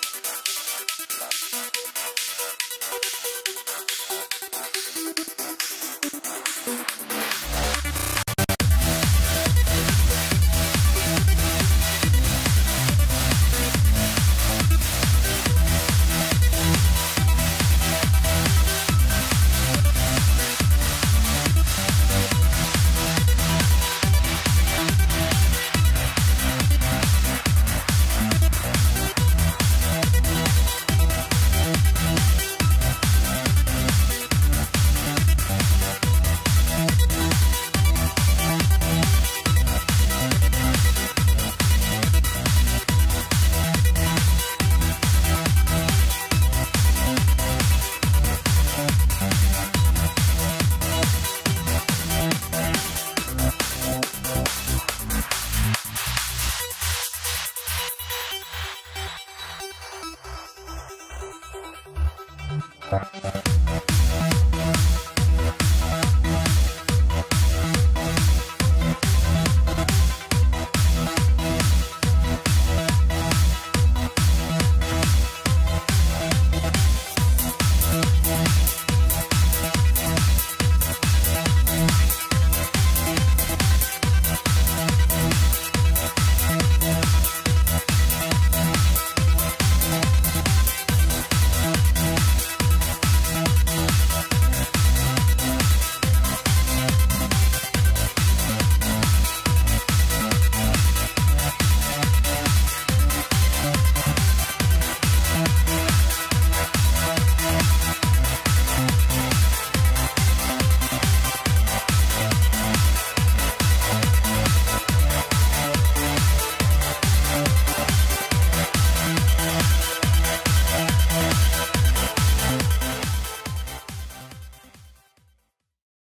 Thank you. Tchau.